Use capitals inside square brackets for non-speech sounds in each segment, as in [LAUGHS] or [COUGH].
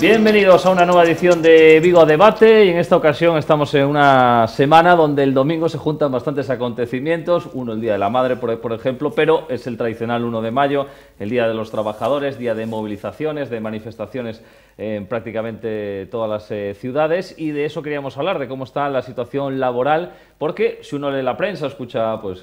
Bienvenidos a una nueva edición de Vigo Debate y en esta ocasión estamos en una semana donde el domingo se juntan bastantes acontecimientos, uno el Día de la Madre por, ejemplo, pero es el tradicional 1 de mayo, el Día de los Trabajadores, día de movilizaciones, de manifestaciones en prácticamente todas las eh, ciudades. Y de eso queríamos hablar, de cómo está la situación laboral, porque si uno lee la prensa, escucha, pues,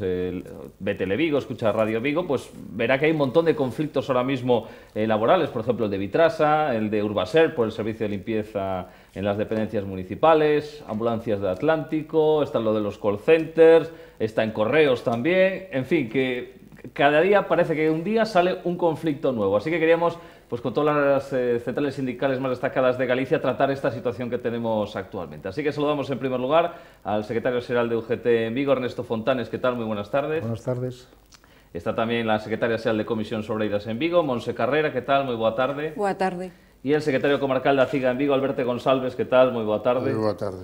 Televigo, escucha Radio Vigo, pues verá que hay un montón de conflictos ahora mismo eh, laborales, por ejemplo el de Vitrasa, el de Urbaser por el servicio de limpieza en las dependencias municipales, ambulancias de Atlántico, está lo de los call centers, está en correos también, en fin, que cada día parece que un día sale un conflicto nuevo, así que queríamos pues con todas las eh, centrales sindicales más destacadas de Galicia, tratar esta situación que tenemos actualmente. Así que saludamos en primer lugar al secretario general de UGT en Vigo, Ernesto Fontanes. ¿Qué tal? Muy buenas tardes. Buenas tardes. Está tamén a secretaria xeral de Comisión Sobreiras en Vigo, Monse Carrera, que tal? Moi boa tarde. Boa tarde. E el secretario comarcal da CIGA en Vigo, Alberto González, que tal? Moi boa tarde. Moi boa tarde.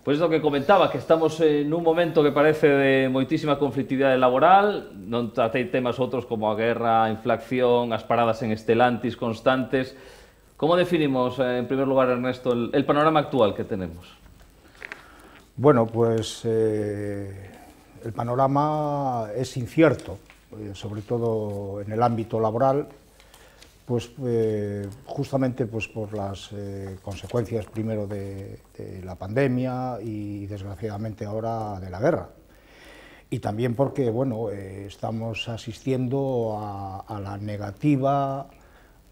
Pois pues o que comentaba, que estamos en un momento que parece de moitísima conflictividade laboral, non tratei temas outros como a guerra, a inflación, as paradas en estelantis constantes. Como definimos, eh, en primer lugar, Ernesto, el, el panorama actual que tenemos? Bueno, pues eh, el panorama es incierto, eh, sobre todo en el ámbito laboral, pues eh, justamente pues, por las eh, consecuencias primero de, la pandemia y desgraciadamente ahora de la guerra. Y también porque bueno, eh, estamos asistiendo a, a, la negativa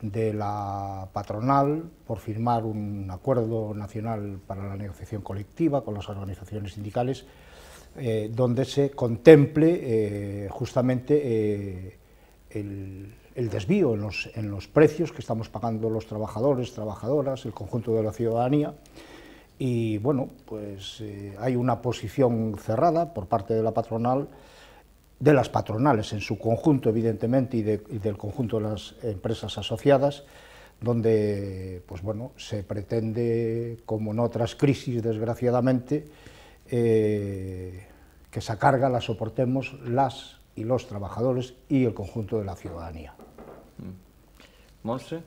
de la patronal por firmar un acuerdo nacional para la negociación colectiva con las organizaciones sindicales donde se contemple justamente el, el, desvío en los, en los, precios que estamos pagando los trabajadores, trabajadoras, el conjunto de la ciudadanía. Y bueno, pues eh, hay una posición cerrada por parte de la patronal, de las patronales en su conjunto, evidentemente, y, de, y del conjunto de las empresas asociadas, donde pues bueno, se pretende, como en otras crisis, desgraciadamente, eh, que esa carga la soportemos las y los trabajadores y el conjunto de la ciudadanía. Mm. Monse?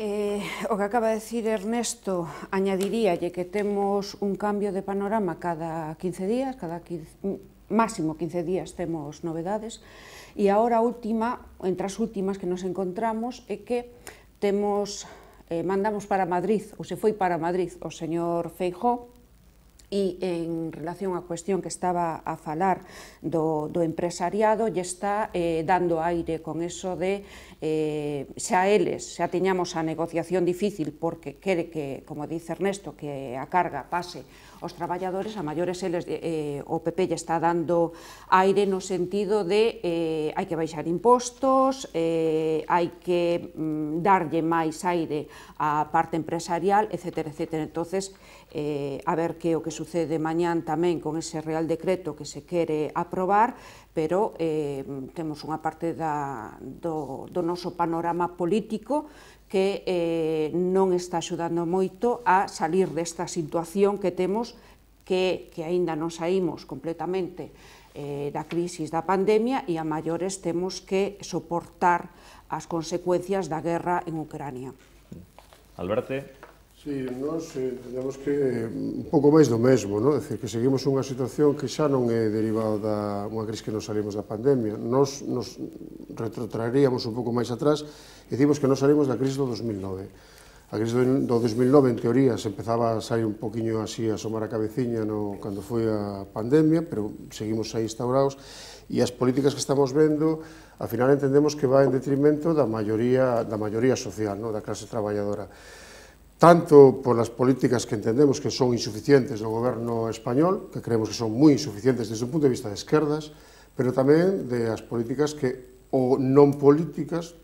Eh, o que acaba de decir Ernesto, añadiríalle que temos un cambio de panorama cada 15 días, cada 15, máximo 15 días temos novedades, e agora a última, entre as últimas que nos encontramos, é que temos eh, mandamos para Madrid, ou se foi para Madrid, o señor Feijó, E en relación á cuestión que estaba a falar do, do empresariado, lle está eh, dando aire con eso de eh, xa eles, xa teñamos a negociación difícil porque quere que, como dice Ernesto, que a carga pase aos traballadores, a maiores eles eh, eh o PP lle está dando aire no sentido de eh, hai que baixar impostos, eh, hai que mm, darlle máis aire á parte empresarial, etc. etc. Entonces, eh, a ver que o que sucede mañán tamén con ese Real Decreto que se quere aprobar, pero eh, temos unha parte da, do, do noso panorama político que eh, non está axudando moito a salir desta situación que temos que, que aínda non saímos completamente eh, da crisis da pandemia e a maiores temos que soportar as consecuencias da guerra en Ucrania. Alberto, Sí, nós eh, digamos que eh, un pouco máis do mesmo, non? Decir, que seguimos unha situación que xa non é derivada da unha crise que nos salimos da pandemia. Nos, nos retrotraeríamos un pouco máis atrás e dicimos que nos salimos da crise do 2009. A crise do 2009, en teoría, se empezaba a sair un poquinho así a somar a cabeciña no, cando foi a pandemia, pero seguimos aí instaurados e as políticas que estamos vendo, al final entendemos que va en detrimento da maioría, da maioría social, no? da clase traballadora tanto polas políticas que entendemos que son insuficientes do goberno español, que creemos que son moi insuficientes desde o punto de vista de esquerdas, pero tamén de as políticas que ou non políticas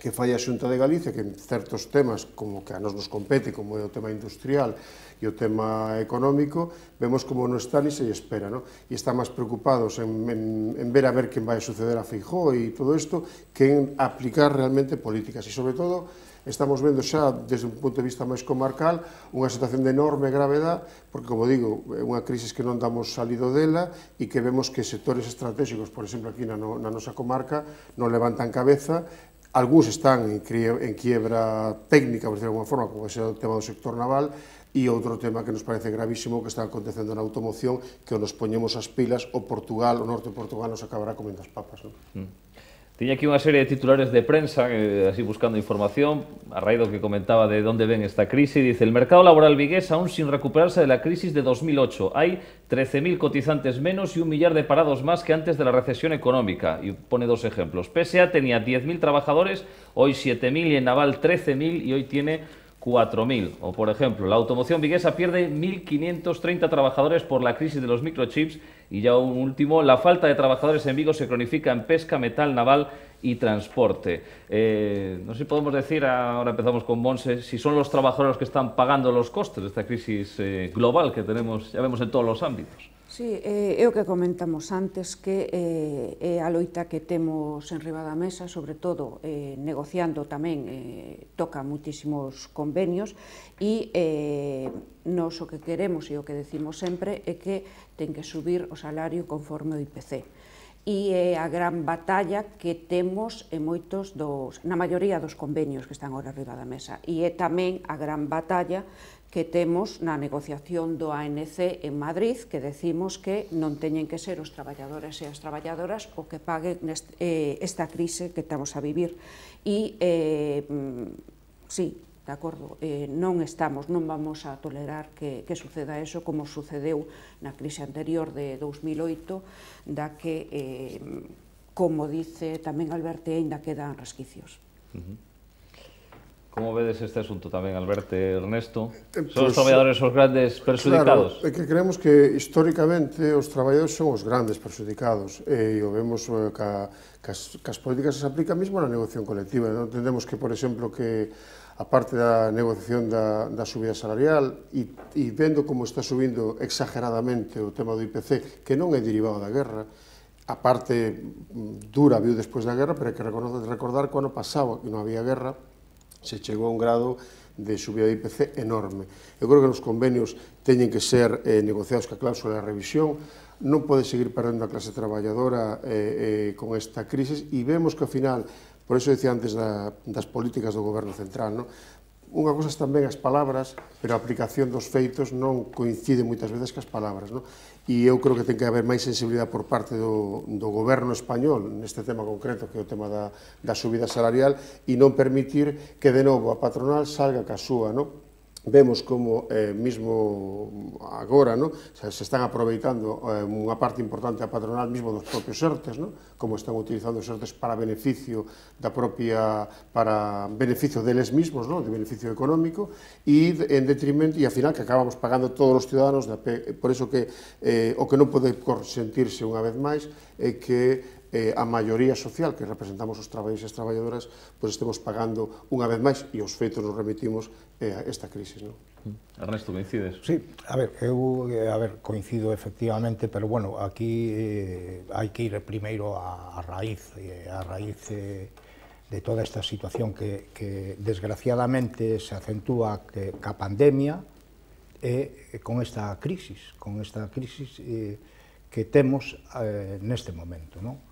que fai a Xunta de Galicia, que en certos temas, como que a nos nos compete, como é o tema industrial e o tema económico, vemos como non está ni se espera, no? e están máis preocupados en, en, en ver a ver quen vai a suceder a Feijó e todo isto, que en aplicar realmente políticas, e sobre todo estamos vendo xa, desde un punto de vista máis comarcal, unha situación de enorme gravedad, porque, como digo, é unha crisis que non damos salido dela e que vemos que sectores estratégicos, por exemplo, aquí na, no, na nosa comarca, non levantan cabeza algúns están en, en quiebra técnica, por decirlo de alguma forma, como é o tema do sector naval, e outro tema que nos parece gravísimo que está acontecendo na automoción, que nos poñemos as pilas, o Portugal, o norte de Portugal nos acabará comendo as papas. Non? Mm. Tiña aquí unha serie de titulares de prensa, eh, así buscando información, a raíz do que comentaba de onde ven esta crisis, dice, el mercado laboral vigués aún sin recuperarse de la crisis de 2008. Hay 13.000 cotizantes menos y un millar de parados más que antes de la recesión económica. Y pone dos ejemplos. PSA tenía 10.000 trabajadores, hoy 7.000 y en Naval 13.000 y hoy tiene 4.000. O, por ejemplo, la automoción viguesa pierde 1.530 trabajadores por la crisis de los microchips. Y ya un último, la falta de trabajadores en Vigo se cronifica en pesca, metal, naval y transporte. Eh, no sé si podemos decir, ahora empezamos con Monse, si son los trabajadores que están pagando los costes de esta crisis eh, global que tenemos, ya vemos en todos los ámbitos. Sí, eh, é o que comentamos antes que eh, é a loita que temos en riba da mesa, sobre todo eh, negociando tamén, eh, toca muitísimos convenios e eh, nos o que queremos e o que decimos sempre é que ten que subir o salario conforme o IPC e é a gran batalla que temos en moitos dos, na maioría dos convenios que están ora arriba da mesa. E é tamén a gran batalla que temos na negociación do ANC en Madrid, que decimos que non teñen que ser os traballadores e as traballadoras o que paguen neste, eh, esta crise que estamos a vivir. E, eh, sí, de acordo, eh, non estamos, non vamos a tolerar que, que suceda eso como sucedeu na crise anterior de 2008, da que, eh, como dice tamén Alberto, ainda quedan resquicios. Uh -huh. Como vedes este asunto tamén, Alberto e Ernesto? Eh, son pues, os traballadores os grandes perxudicados? Claro, é que creemos que históricamente os traballadores son os grandes perxudicados e o vemos eh, ca, cas, cas políticas se aplica mesmo na negociación colectiva. Non entendemos que, por exemplo, que a parte da negociación da, da subida salarial e, e vendo como está subindo exageradamente o tema do IPC, que non é derivado da guerra, a parte mm, dura viu despois da guerra, pero que recordar que ano pasado, que non había guerra, se chegou a un grado de subida de IPC enorme. Eu creo que os convenios teñen que ser eh, negociados ca cláusula de revisión, non pode seguir perdendo a clase traballadora eh, eh, con esta crisis e vemos que ao final, por iso decía antes da, das políticas do goberno central, no? unha cosa tamén as palabras, pero a aplicación dos feitos non coincide moitas veces que as palabras. No? e eu creo que ten que haber máis sensibilidade por parte do, do goberno español neste tema concreto que é o tema da, da subida salarial e non permitir que de novo a patronal salga ca súa, non? vemos como eh, mismo agora no? se, se están aproveitando eh, unha parte importante a patronal mismo dos propios ERTES, no? como están utilizando os ERTES para beneficio da propia, para beneficio deles mismos, no? de beneficio económico, e en detrimento, e ao final que acabamos pagando todos os ciudadanos, da por iso que eh, o que non pode sentirse unha vez máis é que eh, a maioría social que representamos os traballadores e as traballadoras pois estemos pagando unha vez máis e os feitos nos remitimos eh, a esta crisis. Non? Ernesto, coincides? Sí, a ver, eu eh, a ver, coincido efectivamente, pero bueno, aquí eh, hai que ir primeiro a, a raíz, eh, a raíz eh, de toda esta situación que, que desgraciadamente se acentúa que, ca pandemia e eh, con esta crisis, con esta crisis eh, que temos eh, neste momento, non?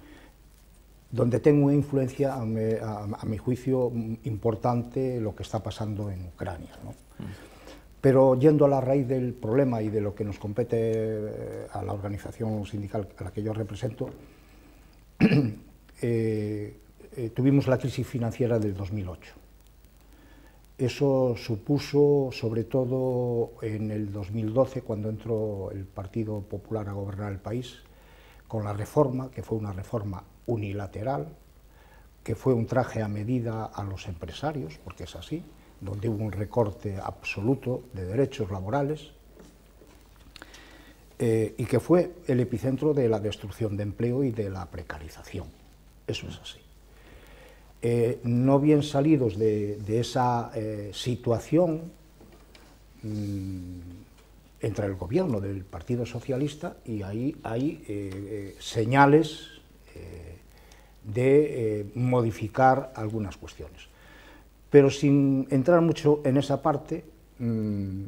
Donde ten unha influencia, a, me, a, a mi juicio, importante lo que está pasando en Ucrania. ¿no? Pero yendo a la raíz del problema y de lo que nos compete eh, a la organización sindical a la que yo represento, [CLEARS THROAT] eh, eh, tuvimos la crisis financiera del 2008. Eso supuso, sobre todo en el 2012, cuando entró el Partido Popular a gobernar el país, con la reforma, que fue una reforma unilateral, que fue un traje a medida a los empresarios, porque es así, donde hubo un recorte absoluto de derechos laborales, eh, y que fue el epicentro de la destrucción de empleo y de la precarización. Eso es así. Eh, no bien salidos de, esa eh, situación, mmm, entra el gobierno del Partido Socialista y ahí hay señales de eh, modificar algunas cuestiones. Pero sin entrar mucho en esa parte, mmm,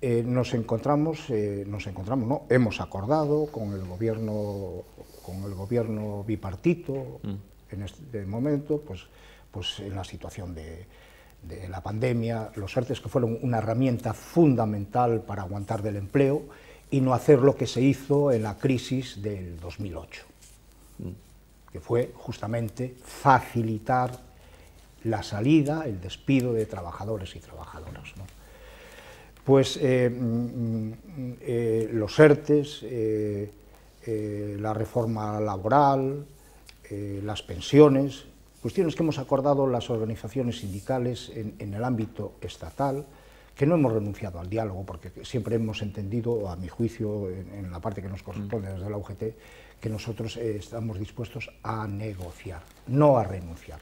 eh, nos encontramos, eh, nos encontramos, no, hemos acordado con el gobierno, con el gobierno bipartito mm. en este momento, pues pues, en la situación de, de la pandemia, los ERTES que fueron una herramienta fundamental para aguantar del empleo y no hacer lo que se hizo en la crisis del 2008, que fue justamente facilitar la salida, el despido de trabajadores y trabajadoras. Pues eh, mm, eh, los ERTES, eh, la reforma laboral, las pensiones, cuestiones que hemos acordado las organizaciones sindicales en, el ámbito estatal, que no hemos renunciado al diálogo, porque siempre hemos entendido, a mi juicio, en, la parte que nos corresponde desde la UGT, que nosotros eh, estamos dispuestos a negociar, no a renunciar.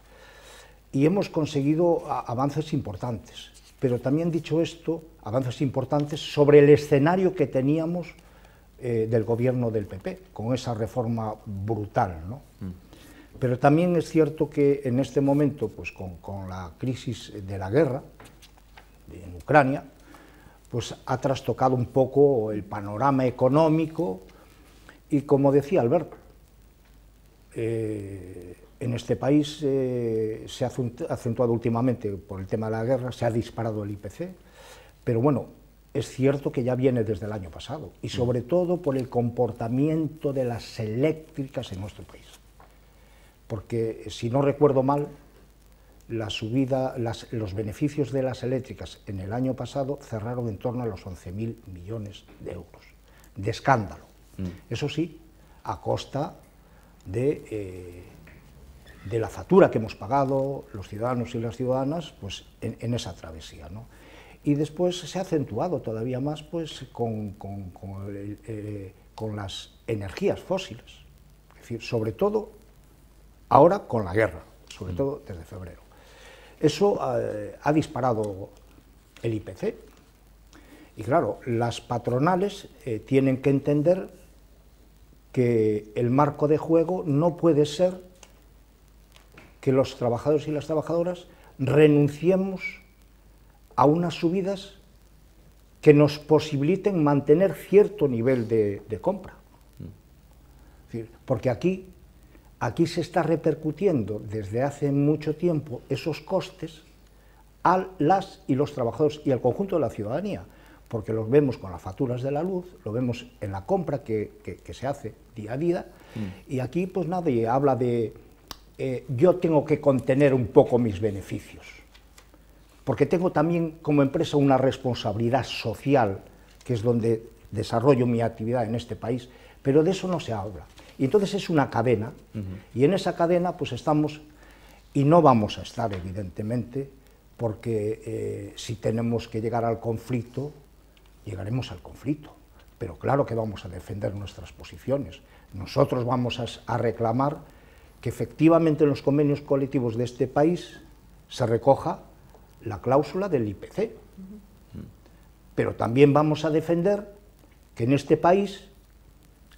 Y hemos conseguido avances importantes, pero también dicho esto, avances importantes sobre el escenario que teníamos eh, del gobierno del PP, con esa reforma brutal, ¿no? Mm. Pero también es cierto que en este momento, pues con, la crisis de la guerra en Ucrania, pues ha trastocado un poco el panorama económico y como decía Alberto, eh, en este país eh, se ha acentuado últimamente por el tema de la guerra, se ha disparado el IPC, pero bueno, es cierto que ya viene desde el año pasado y sobre todo por el comportamiento de las eléctricas en nuestro país. Porque si no recuerdo mal, la subida, los beneficios de las eléctricas en el año pasado cerraron en torno a los 11.000 millones de euros, de escándalo. Mm. Eso sí, a costa de, eh, de, la factura que hemos pagado los ciudadanos y las ciudadanas pues, en, esa travesía. Y después se ha acentuado todavía más pues, con, con, eh, con las energías fósiles, es decir, sobre todo ahora con la guerra, sobre mm. todo desde febrero. Eso eh, ha disparado el IPC. Y claro, las patronales eh, tienen que entender que el marco de juego no puede ser que los trabajadores y las trabajadoras renunciemos a unas subidas que nos posibiliten mantener cierto nivel de, compra. Porque aquí Aquí se está repercutiendo desde hace mucho tiempo esos costes a las y los trabajadores y al conjunto de la ciudadanía, porque los vemos con las facturas de la luz, lo vemos en la compra que, se hace día a día, mm. y aquí pues nadie habla de eh, yo tengo que contener un poco mis beneficios, porque tengo también como empresa una responsabilidad social, que es donde desarrollo mi actividad en este país, pero de eso no se habla. Y entonces es una cadena, y en esa cadena pues estamos, y no vamos a estar evidentemente, porque eh, si tenemos que llegar al conflicto, llegaremos al conflicto, pero claro que vamos a defender nuestras posiciones. Nosotros vamos a, reclamar que efectivamente en los convenios colectivos de este país se recoja la cláusula del IPC, pero también vamos a defender que en este país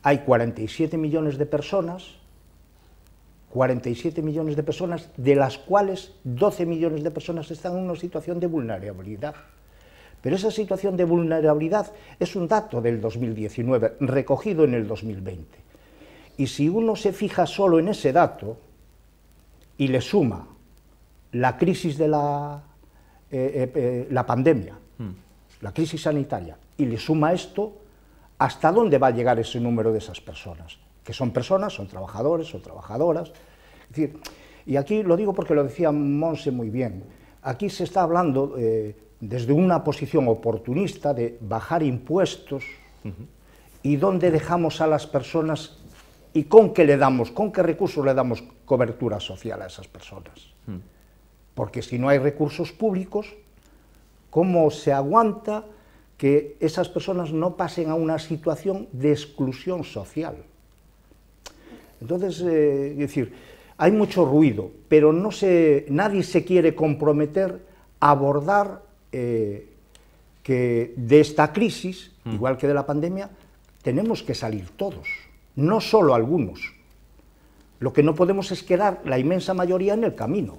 hay 47 millones de personas, 47 millones de personas, de las cuales 12 millones de personas están en una situación de vulnerabilidad. Pero esa situación de vulnerabilidad es un dato del 2019, recogido en el 2020. Y si uno se fija solo en ese dato y le suma la crisis de la, eh, eh, eh, la pandemia, hmm. la crisis sanitaria, y le suma esto, ¿Hasta dónde va a llegar ese número de esas personas? Que son personas, son trabajadores, son trabajadoras. y aquí lo digo porque lo decía Monse muy bien. Aquí se está hablando eh, desde una posición oportunista de bajar impuestos y dónde dejamos a las personas y con qué le damos, con qué recursos le damos cobertura social a esas personas. Mm. Porque si no hay recursos públicos, ¿cómo se aguanta que esas personas no pasen a una situación de exclusión social. Entonces, eh, es decir, hay mucho ruido, pero no se, nadie se quiere comprometer a abordar eh, que de esta crisis, mm. igual que de la pandemia, tenemos que salir todos, no solo algunos. Lo que no podemos es quedar la inmensa mayoría en el camino.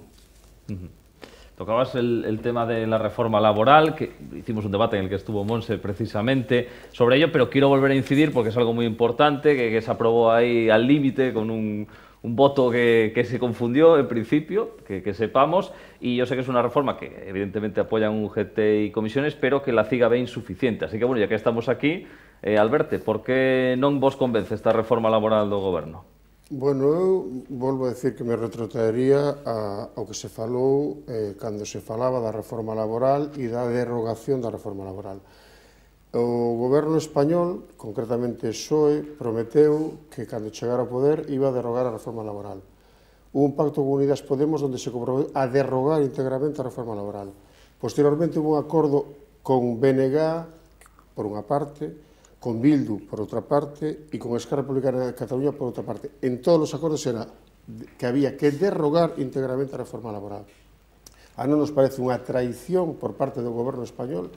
Tocabas el, tema de la reforma laboral, que hicimos un debate en el que estuvo Monse precisamente sobre ello, pero quiero volver a incidir porque es algo muy importante, que, se aprobó ahí al límite con un, un voto que, que, se confundió en principio, que, que, sepamos, y yo sé que es una reforma que evidentemente apoyan UGT y comisiones, pero que la CIGA ve insuficiente. Así que bueno, ya que estamos aquí, eh, Alberto, por que non vos convence esta reforma laboral do goberno? Bueno, eu volvo a decir que me retrotraería a, ao que se falou eh, cando se falaba da reforma laboral e da derogación da reforma laboral. O goberno español, concretamente PSOE, prometeu que cando chegara ao poder iba a derrogar a reforma laboral. Hubo un pacto con Unidas Podemos onde se comprometeu a derrogar íntegramente a reforma laboral. Posteriormente hubo un acordo con BNG, por unha parte, con Bildu, por outra parte, e con Esquerra Republicana de Cataluña, por outra parte. En todos os acordos era que había que derrogar íntegramente a reforma laboral. A non nos parece unha traición por parte do goberno español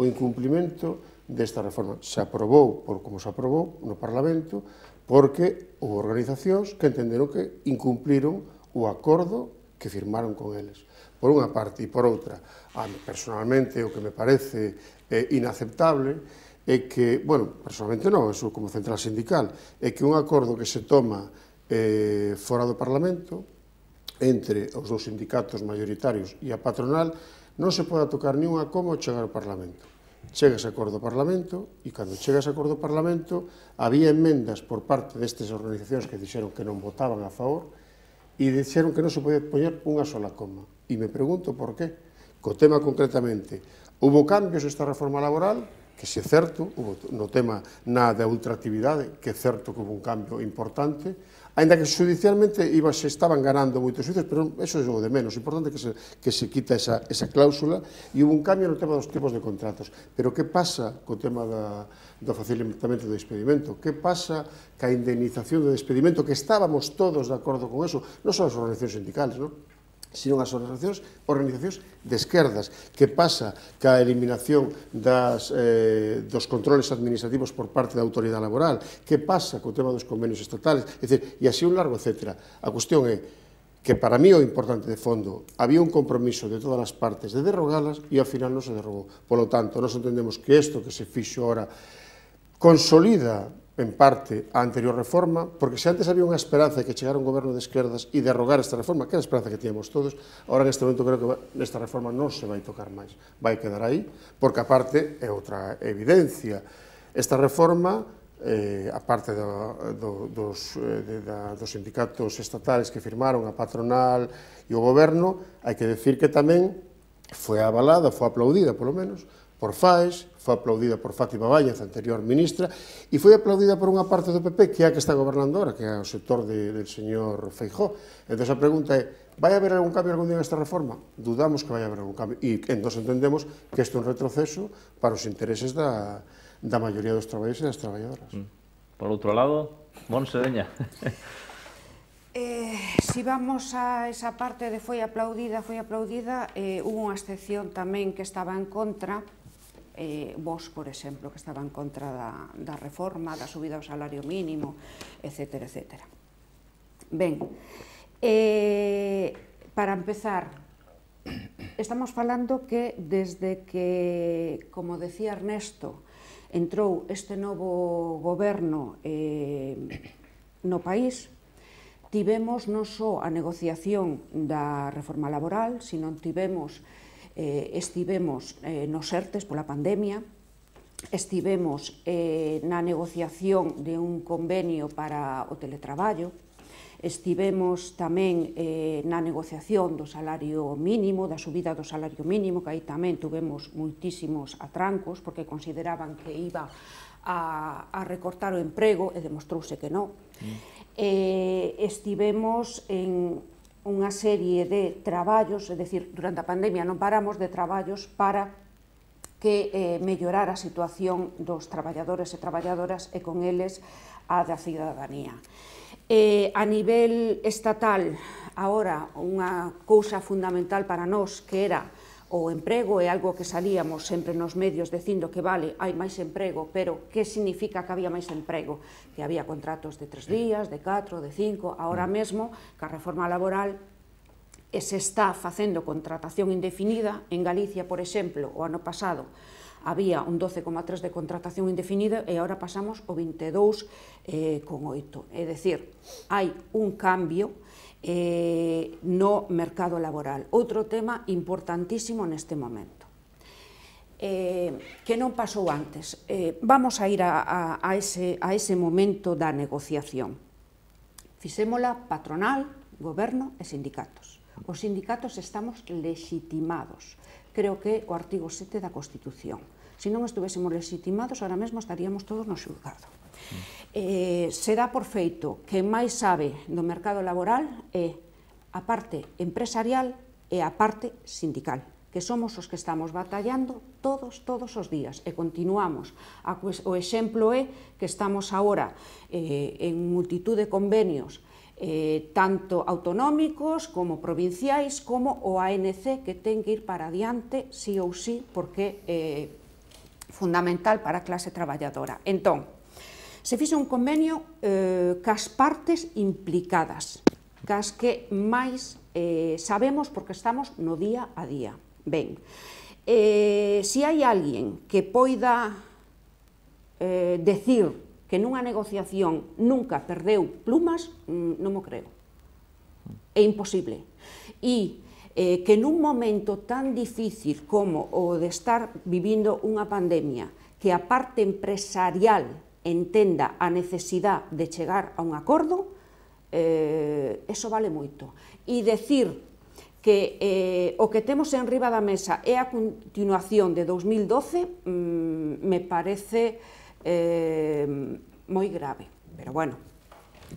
o incumplimento desta reforma. Se aprobou, por como se aprobou no Parlamento, porque houve organizacións que entenderon que incumpliron o acordo que firmaron con eles. Por unha parte e por outra, a mí personalmente o que me parece eh, inaceptable é que, bueno, personalmente non, eso como central sindical, é que un acordo que se toma eh, fora do Parlamento, entre os dous sindicatos maioritarios e a patronal non se poda tocar ni coma ao chegar ao Parlamento. Chega ese acordo ao Parlamento e cando chega ese acordo ao Parlamento había enmendas por parte destas organizacións que dixeron que non votaban a favor e dixeron que non se podía poñer unha sola coma. E me pregunto por qué. Co tema concretamente, hubo cambios esta reforma laboral? que se é certo, hubo no tema na da ultraactividade, que é certo que hubo un cambio importante, Ainda que judicialmente iba, se estaban ganando moitos juicios, pero eso é o de menos. O importante que se, que se quita esa, esa cláusula e hubo un cambio no tema dos tipos de contratos. Pero que pasa co tema da, do facilitamento do despedimento? Que pasa ca indemnización do despedimento? Que estábamos todos de acordo con eso, non só as organizacións sindicales, non? sino as organizacións, organizacións de esquerdas, que pasa ca eliminación das, eh, dos controles administrativos por parte da autoridade laboral, que pasa co tema dos convenios estatales, é dicir, e así un largo etcétera. A cuestión é que para mí o importante de fondo había un compromiso de todas as partes de derrogalas e ao final non se derrogou. Por lo tanto, nós entendemos que isto que se fixo ahora consolida en parte, a anterior reforma, porque se antes había unha esperanza de que chegara un goberno de esquerdas e derrogar esta reforma, que era a esperanza que tíamos todos, ahora neste momento creo que nesta reforma non se vai tocar máis, vai quedar aí, porque aparte é outra evidencia. Esta reforma, eh, aparte do, do, dos, eh, de, da, dos sindicatos estatales que firmaron, a patronal e o goberno, hai que decir que tamén foi avalada, foi aplaudida, polo menos, por Faes, foi aplaudida por Fátima Valles, anterior ministra, e foi aplaudida por unha parte do PP, que é a que está gobernando ahora, que é o sector de, del señor Feijó. Entón, a pregunta é, vai haber algún cambio algún día nesta reforma? Dudamos que vai haber algún cambio. E entón entendemos que isto é un retroceso para os intereses da, da maioría dos traballadores e das traballadoras. Mm. Por outro lado, Monse Deña. [LAUGHS] Eh, si vamos a esa parte de foi aplaudida, foi aplaudida, eh, hubo unha excepción tamén que estaba en contra, eh, vos, por exemplo, que estaba en contra da, da reforma, da subida ao salario mínimo, etc. etc. Ben, eh, para empezar, estamos falando que desde que, como decía Ernesto, entrou este novo goberno eh, no país, tivemos non só a negociación da reforma laboral, sino tivemos eh, estivemos eh, nos ERTES pola pandemia, estivemos eh, na negociación de un convenio para o teletraballo, estivemos tamén eh, na negociación do salario mínimo, da subida do salario mínimo, que aí tamén tuvemos moitísimos atrancos, porque consideraban que iba a, a recortar o emprego, e demostrouse que non. Mm. Eh, estivemos en unha serie de traballos, é dicir, durante a pandemia non paramos de traballos para que eh, mellorar a situación dos traballadores e traballadoras e con eles a da cidadanía. Eh, a nivel estatal, agora, unha cousa fundamental para nós que era o emprego é algo que salíamos sempre nos medios dicindo que vale, hai máis emprego, pero que significa que había máis emprego? Que había contratos de tres días, de catro, de cinco, ahora mm. mesmo, que a reforma laboral e se está facendo contratación indefinida en Galicia, por exemplo, o ano pasado, había un 12,3 de contratación indefinida e agora pasamos o 22,8. Eh, con 8. É dicir, hai un cambio eh, no mercado laboral. Outro tema importantísimo neste momento eh, que non pasou antes. Eh, vamos a ir a, a, a, ese, a ese momento da negociación. Fixémola patronal, goberno e sindicatos. Os sindicatos estamos legitimados creo que o artigo 7 da Constitución. Se non estuvésemos legitimados, ahora mesmo estaríamos todos no xulgado. Mm. Eh, se dá por feito que máis sabe do mercado laboral é a parte empresarial e a parte sindical que somos os que estamos batallando todos, todos os días, e continuamos. O exemplo é que estamos agora eh, en multitud de convenios eh, tanto autonómicos como provinciais, como o ANC que ten que ir para adiante sí ou sí, porque é eh, fundamental para a clase traballadora. Entón, se fixe un convenio eh, cas partes implicadas, cas que máis eh, sabemos porque estamos no día a día. Ben, eh, se hai alguén que poida eh, decir que nunha negociación nunca perdeu plumas, mm, non mo creo. É imposible. E eh, que nun momento tan difícil como o de estar vivindo unha pandemia, que a parte empresarial entenda a necesidade de chegar a un acordo, eh, eso vale moito. E decir que eh, o que temos en riba da mesa é a continuación de 2012, mm, me parece eh, moi grave. Pero bueno,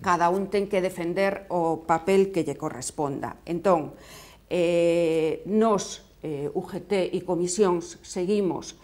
cada un ten que defender o papel que lle corresponda. Entón, eh, nos, eh, UGT e comisións, seguimos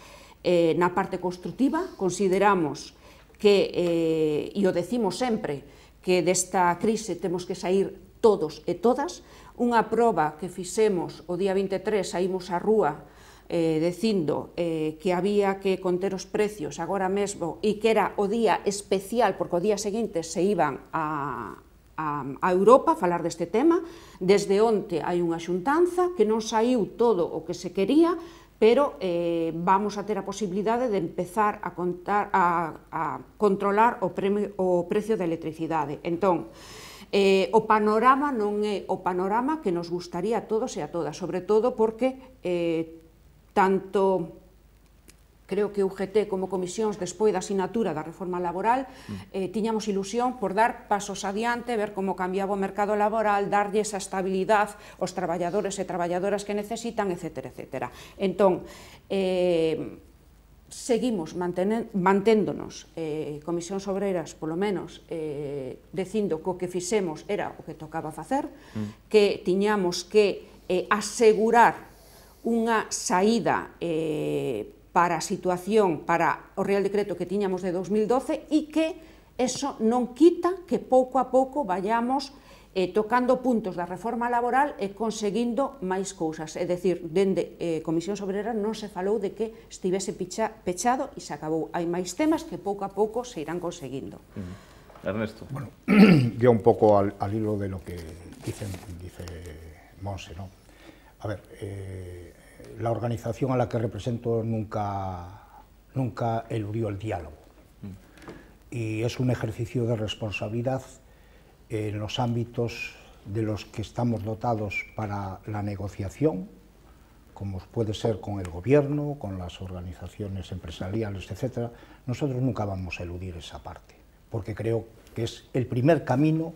eh, na parte construtiva, consideramos que, eh, e o decimos sempre, que desta crise temos que sair todos e todas. Unha proba que fixemos o día 23, saímos á rúa eh, dicindo eh, que había que conter os precios agora mesmo e que era o día especial, porque o día seguinte se iban a, a, a Europa a falar deste tema. Desde onte hai unha xuntanza que non saiu todo o que se quería, pero eh, vamos a ter a posibilidade de empezar a, contar, a, a controlar o, premio, o precio da electricidade. Entón, Eh, o panorama non é o panorama que nos gustaría a todos e a todas, sobre todo porque eh, tanto creo que UGT como comisións despois da asignatura da reforma laboral, mm. eh, tiñamos ilusión por dar pasos adiante, ver como cambiaba o mercado laboral, darlle esa estabilidade aos traballadores e traballadoras que necesitan, etc. etc. Entón, eh, seguimos manténdonos eh, Comisións Obreras, polo menos, eh, dicindo que o que fixemos era o que tocaba facer, mm. que tiñamos que eh, asegurar unha saída eh, para a situación, para o Real Decreto que tiñamos de 2012 e que eso non quita que pouco a pouco vayamos eh, tocando puntos da reforma laboral e conseguindo máis cousas. É dicir, dende eh, Comisión Obrera non se falou de que estivese picha, pechado e se acabou. Hai máis temas que pouco a pouco se irán conseguindo. Uh -huh. Ernesto. Bueno, [CLEARS THROAT] yo un pouco al, al, hilo de lo que dicen, dice Monse, ¿no? A ver, eh, la organización a la que represento nunca, nunca eludió el diálogo. Y es un ejercicio de responsabilidad en los ámbitos de los que estamos dotados para la negociación, como puede ser con el gobierno, con las organizaciones empresariales, etc., nosotros nunca vamos a eludir esa parte, porque creo que es el primer camino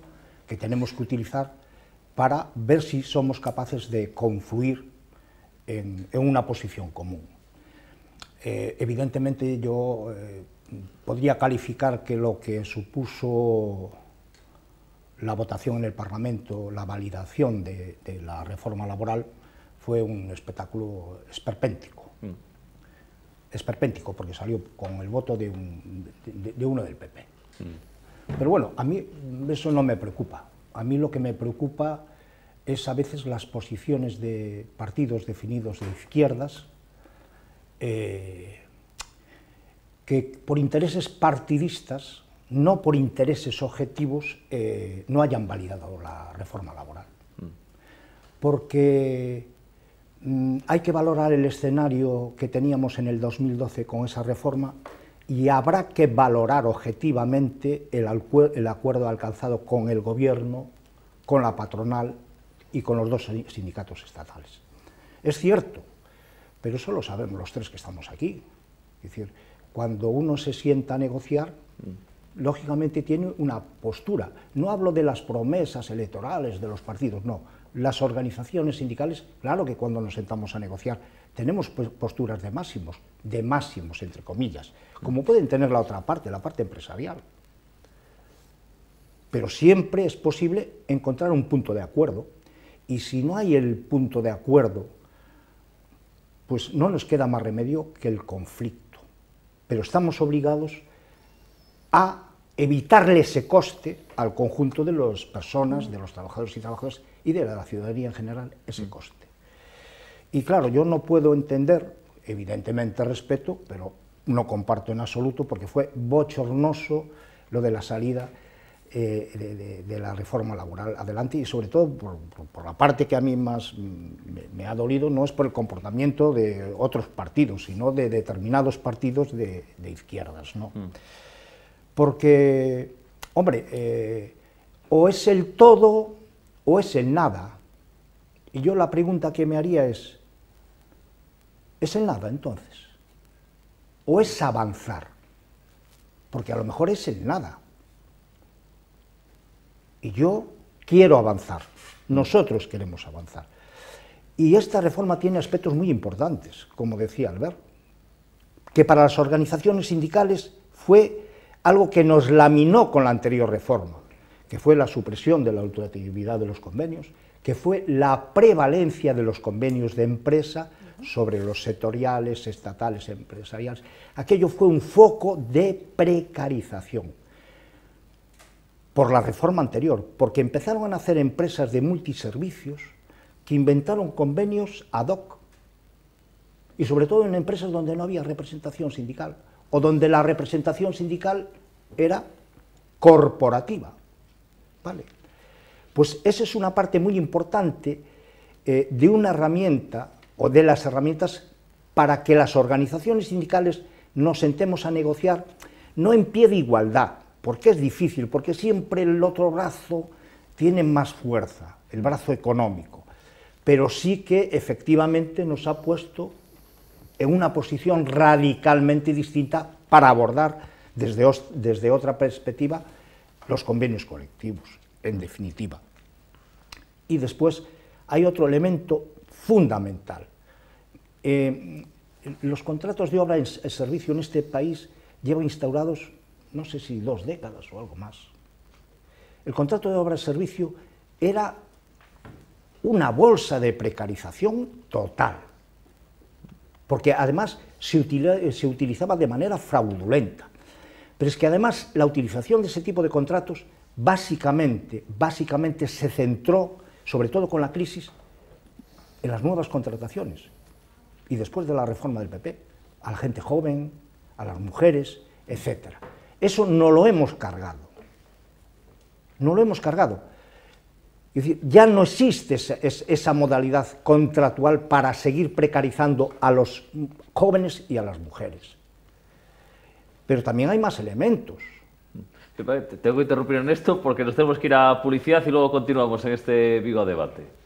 que tenemos que utilizar para ver si somos capaces de confluir en, en una posición común. Eh, evidentemente yo eh, podría calificar que lo que supuso la votación en el Parlamento, la validación de, de la reforma laboral, fue un espectáculo esperpéntico. Mm. Esperpéntico, porque salió con el voto de, un, de, de uno del PP. Mm. Pero bueno, a mí eso no me preocupa. A mí lo que me preocupa es a veces las posiciones de partidos definidos de izquierdas eh, que por intereses partidistas, no por intereses objetivos, eh, no hayan validado la reforma laboral. porque mm, hay que valorar el escenario que teníamos en el 2012 con esa reforma y habrá que valorar objetivamente el, el acuerdo alcanzado con el Gobierno, con la patronal y con los dos sindicatos estatales. Es cierto, pero eso lo sabemos los tres que estamos aquí. Es decir, cuando uno se sienta a negociar, lógicamente tiene una postura. No hablo de las promesas electorales de los partidos, no. Las organizaciones sindicales, claro que cuando nos sentamos a negociar, tenemos posturas de máximos, de máximos, entre comillas, como pueden tener la otra parte, la parte empresarial. Pero siempre es posible encontrar un punto de acuerdo, y si no hay el punto de acuerdo, pues no nos queda más remedio que el conflicto. Pero estamos obligados a evitarle ese coste al conjunto de las personas, de los trabajadores y trabajadoras y de la ciudadanía en general, ese coste. Y claro, yo no puedo entender, evidentemente respeto, pero no comparto en absoluto, porque fue bochornoso lo de la salida eh, de, la reforma laboral adelante y sobre todo por, la parte que a mí más me, ha dolido, no es por el comportamiento de otros partidos, sino de determinados partidos de, izquierdas. ¿no? Mm porque, hombre, eh, o es el todo o es el nada. Y yo la pregunta que me haría es, ¿es el nada entonces? ¿O es avanzar? Porque a lo mejor es el nada. Y yo quiero avanzar, nosotros queremos avanzar. Y esta reforma tiene aspectos muy importantes, como decía Albert, que para las organizaciones sindicales fue algo que nos laminó con la anterior reforma, que fue la supresión de la ultractividad de los convenios, que fue la prevalencia de los convenios de empresa sobre los sectoriales, estatales, empresariales. Aquello fue un foco de precarización por la reforma anterior, porque empezaron a nacer empresas de multiservicios que inventaron convenios ad hoc, y sobre todo en empresas donde no había representación sindical o donde la representación sindical era corporativa. ¿Vale? Pues esa es una parte muy importante eh, de una herramienta o de las herramientas para que las organizaciones sindicales nos sentemos a negociar, no en pie de igualdad, porque es difícil, porque siempre el otro brazo tiene más fuerza, el brazo económico, pero sí que efectivamente nos ha puesto en una posición radicalmente distinta para abordar desde, desde otra perspectiva los convenios colectivos, en definitiva. Y después hay otro elemento fundamental. Eh, los contratos de obra en servicio en este país llevan instaurados, no sé si dos décadas o algo más. El contrato de obra en servicio era una bolsa de precarización total porque además se, utilizaba de manera fraudulenta. Pero es que además la utilización de ese tipo de contratos básicamente, básicamente se centró, sobre todo con la crisis, en las nuevas contrataciones y después de la reforma del PP, a la gente joven, a las mujeres, etc. Eso no lo hemos cargado. No lo hemos cargado. Ya no existe esa, modalidad contractual para seguir precarizando a los jóvenes y a las mujeres. Pero también hay más elementos. Tengo que interrumpir en esto porque nos tenemos que ir a publicidad y luego continuamos en este vivo debate.